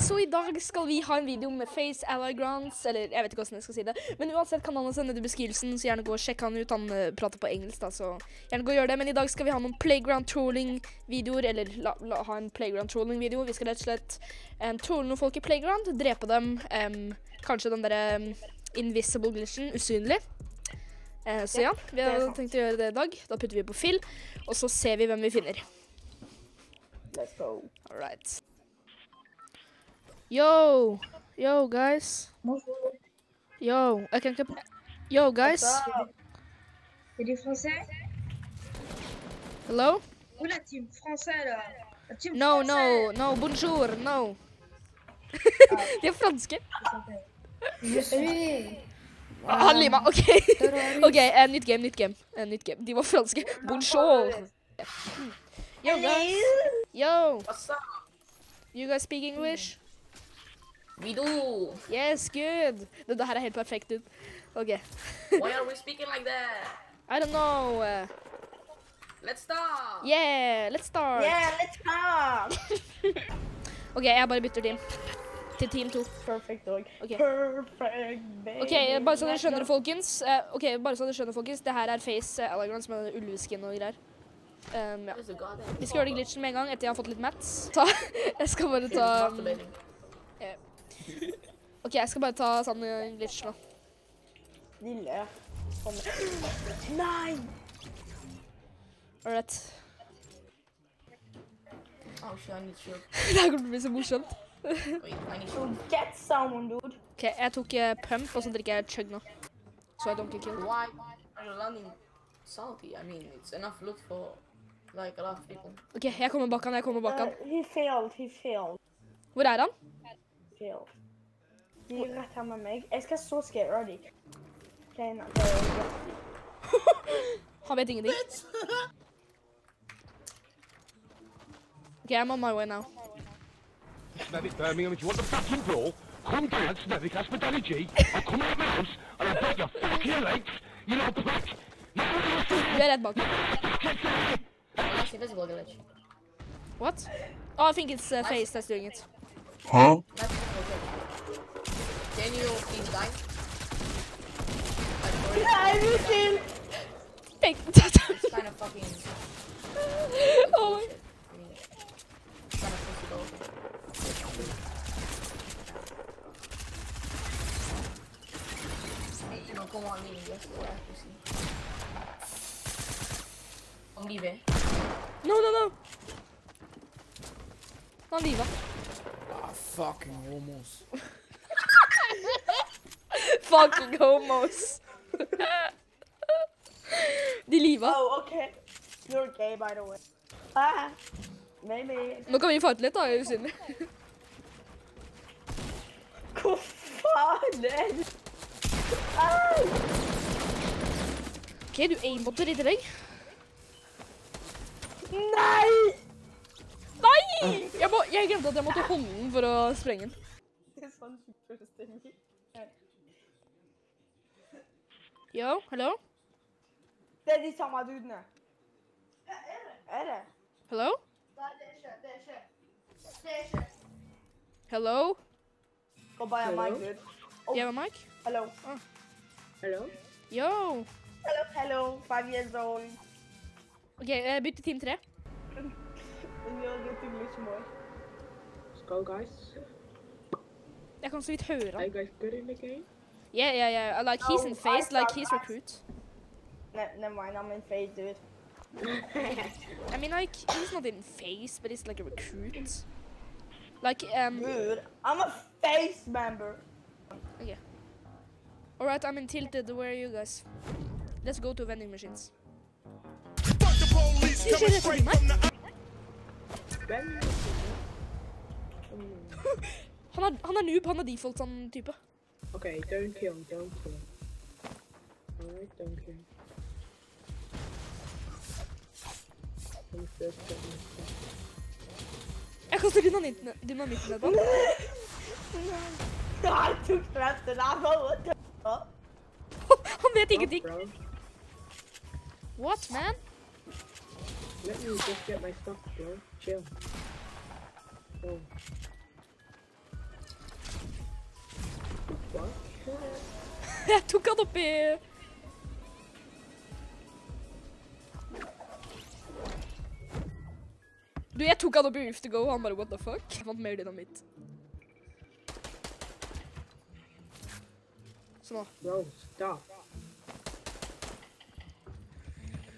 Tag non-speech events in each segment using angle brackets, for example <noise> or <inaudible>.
Så i dag skal vi ha en video med Face Ally Grants, eller jeg vet ikke hvordan jeg skal si det. Men uansett kan han sende det i beskrivelsen, så gjerne gå og sjekk han ut. Han uh, prater på engelsk, da, så gjerne gå og gjør det. Men i dag skal vi ha noen playground trolling-videoer, eller la, la, ha en playground trolling-video. Vi skal rett og slett um, trolle noen folk i playground, drepe dem. Um, kanskje den derre um, invisible glitchen, usynlig. Uh, så ja, vi har tenkt å gjøre det i dag. Da putter vi på fill, og så ser vi hvem vi finner. Let's go. All right. Yo, yo, guys. Yo, I can keep. Yo, guys. Français Hello? Où la team français là La team No, français no, no. Bonjour, no. De er franske. Oui. Ah, <laughs> Han limer. OK. OK, eh, nytt game, nytt game. Eh, nytt game. De var franske. Bonjour. Yo, guys. Yo, What's up? you guys speak English? We do. Yes, good. Dette her er helt perfekt ut. OK. Why are we speaking like that? I don't know. eh, Let's start. yeah, let's start. Yeah, let's start. <laughs> OK, jeg bare bytter team. Til team 2. Perfect dog. Okay. Perfect baby. Ok, bare så dere skjønner det, folkens. Uh, ok, bare så dere skjønner, folkens. Det her er Face uh, Allegrance med ulveskin og greier. Um, ja. Vi skal gjøre det glitchen med en gang etter jeg har fått litt mats. Ta, <laughs> jeg skal bare ta um. OK, jeg skal bare ta sånn glitch nå. Lille. Nei. Ålreit. Oh <laughs> det her kommer til å bli så morsomt. Get someone, dude. OK, jeg tok uh, pump, og så drikker jeg chug nå. Så jeg dunker kill. Why are you landing salty? I mean, it's enough loot for like a lot of people. OK, jeg kommer bak han, jeg kommer bak han. Uh, he failed, he failed, Hvor er han? Failed. De er rett her med meg. Jeg skal så skare de. Kleine, det greit. Han vet ingenting. OK, I'm on my way now. Snevic Birmingham, if you want the fucking brawl, come down Snevic, that's my Danny G. I'll come out my house and I'll break your fucking legs, you know, prick. Du rett bak. That's invisible glitch. What? Oh, I think it's uh, FaZe that's doing it. Huh? That's invisible glitch. Fake. It's kind of fucking. oh my. On, leave. Go after see. I'm leaving. No, no, no. Han liva. Ah, fucking almost. <laughs> Fucking homos. De liva. Oh, okay. You're gay, by the way. Ah, maybe. Nå kan vi fighte litt, da. Usynlig. Hvor faen er du? Ah! OK, du aimbotter i tillegg. Nei! Nei! Jeg, må, jeg glemte at jeg måtte holde den for å sprenge den. Det er sånn fullstendig. Jo, hallo? Det er de samme dudene. Ja, er det? Er det? Hallo? Nei, det er ikke. Det er ikke. Det er ikke. Hello? Go buy a Mike. mic, dude. Oh. You have a mic? Hello. Oh. Ah. Hello? Yo! Hello, hello. Five years old. OK, uh, bytt til team tre. <laughs> Skal, guys. Jeg kan så vidt høre han. I guys good in game? Yeah, yeah, yeah. Like, he's in No, face, like, he's ass. recruit. Ne never mind, I'm in phase, dude. <laughs> I mean, like, he's not in face, but he's like a recruit. Like, um, Dude, I'm a face member. Yeah. Alright, I'm in tilted. Where are you guys? Let's go to vending machines. Ikke rett forbi meg. Ben? Han han er noob, han er default sånn type. Okay, don't kill, don't kill. Alright, don't kill. Ecco, questo di moneta, di moneta, no? God, two traps the lava, what the fuck? I'm getting a dick. What, man? Let me just get my stuff, bro. Chill. Oh. <laughs> Jeg tok han oppi Du, jeg tok han opp i Roof to go, og han bare what the fuck? Jeg fant mer dynamitt. Sånn da. Bro, stop.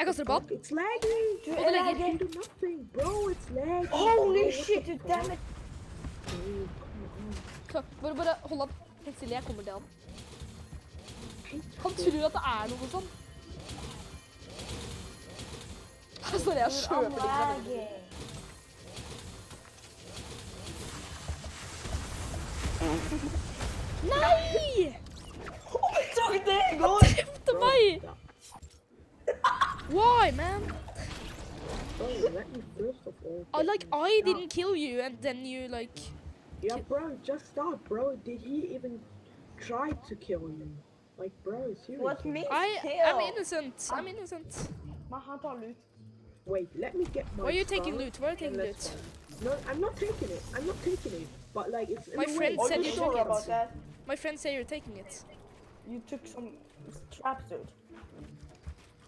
Jeg kaster han. It's lagging. Du det er legger- do nothing, bro. It's lagging. Holy shit, du damn it. Klar, Bare, bare hold han stille, jeg kommer til han. Han tror at det er noe sånn. Her <laughs> står jeg og kjøper ting. lagging. Nei! Tok det i går! Drepte meg! Why, man? Bro, let me first of all. I, like, I didn't kill you, and then you, like... Yeah, bro, just stop, bro. Did he even try to kill you? Like, bro, seriously. What me? I, kill? I'm innocent. I'm innocent. Men han tar lut. Wait, let me get my Why are you taking loot? Why are you taking let's loot? fight. No, I'm not taking it. I'm not taking it. But like, it's in My a friend way. Are said you you sure took it. about that? My friend said you're taking it. You took some traps, dude.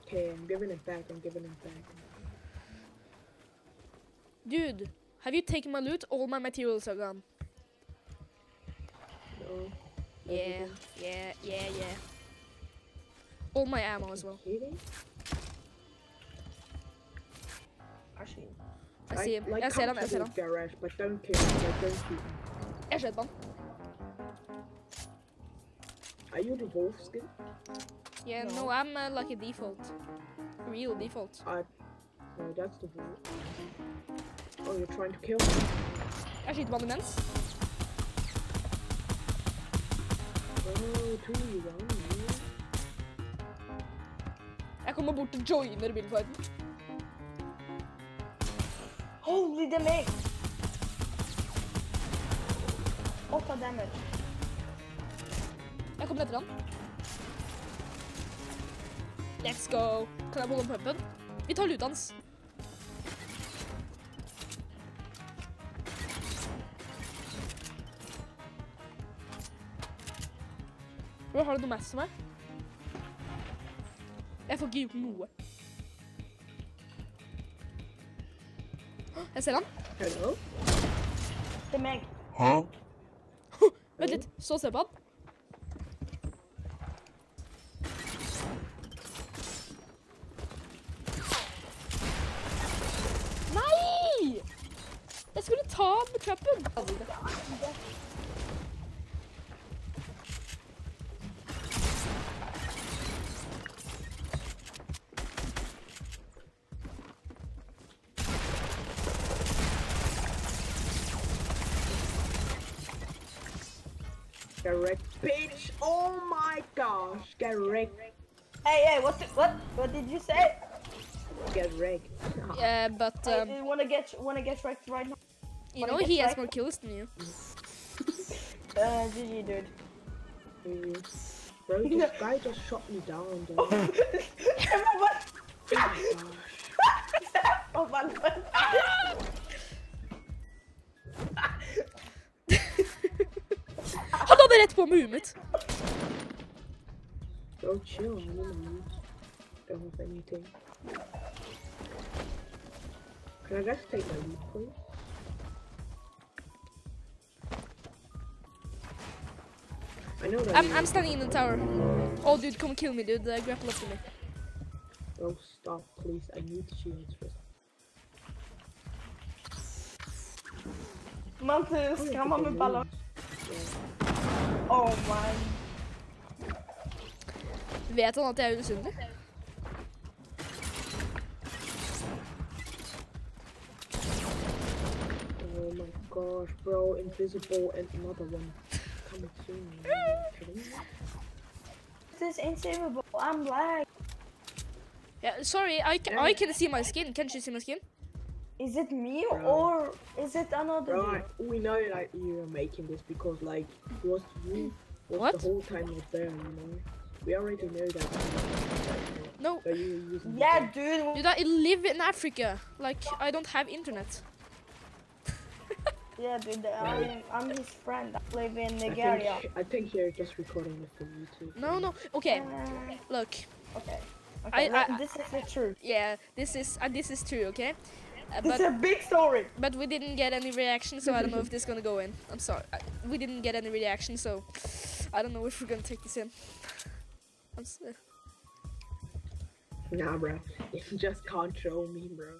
Okay, I'm giving it back. I'm giving it back. Dude, have you taken my loot? All my materials are gone. No. Yeah, yeah, yeah, yeah. All my ammo as well. Actually. Jeg ser, Like, like, jeg ser come han, jeg to ser the han. garage, but don't kill me. Like, don't shoot. Jeg skjøt på. Are you the wolf skin? Yeah, no, I'm uh, like a default. Real default. Uh, no, that's the wolf. Oh, you're trying to kill me? Jeg skyter på han Jeg kommer bort og joiner bilfighten. Holy damage! Åtte damage. Jeg kommer etter han. Let's go. Kan jeg holde pumpen? Vi tar lootet hans. Hvor har du noe mess til meg? Jeg får ikke gjort noe. Jeg ser han. Hello? Det er meg. <laughs> Vent litt, så jeg på han. Nei! Jeg skulle ta han med trappen. Get wrecked, bitch! Oh my gosh! Get wrecked! Hey, hey, what, the, what, what did you say? Get wrecked. Yeah, but I um, uh, wanna get, wanna get wrecked right now. you wanna know get he has more kills than you. <laughs> Uh, GG, dude. Bro, this <laughs> guy just shot me down, dude. <laughs> what? Gosh. Oh, man. Han hadde rett på med huet mitt. Chill. I'm in the mood. Don't have anything. Can I just take my loot, please? I know that. I'm, I'm standing in the tower. Oh, dude, come kill me, dude. Uh, grapple up to me. Bro, stop, please. I need shields first. Man Oh, skrämmer med ballong. Yeah. Oh man. Vet han at jeg er usynlig? Oh my gosh, bro, invisible and another one coming soon. Are you kidding me? This is insavable. I'm black. Yeah, sorry, I, ca I can see my skin. Can't you see my skin? Is it me Bro. or is it another Bro, dude? We know that you're making this because, like, was you was What? the whole time was there, you know? We already know that. No. That you were using. Yeah, dude. Dude, I live in Africa. Like, I don't have internet. <laughs> Yeah, dude. I'm, I'm his friend. I live in I Nigeria. think, I think you're just recording it for YouTube. No, no. Okay, Uh, look. okay. Okay, let- I- this is the truth. Yeah, this is uh, this is true. Okay, This Uh, but is a big story. but we didn't get any reaction, so I don't know if this is gonna go in. I'm sorry, I, we didn't get any reaction, so I don't know if we're gonna take this in. I'm s- Nah, bro. You <laughs> just can't troll me, bro.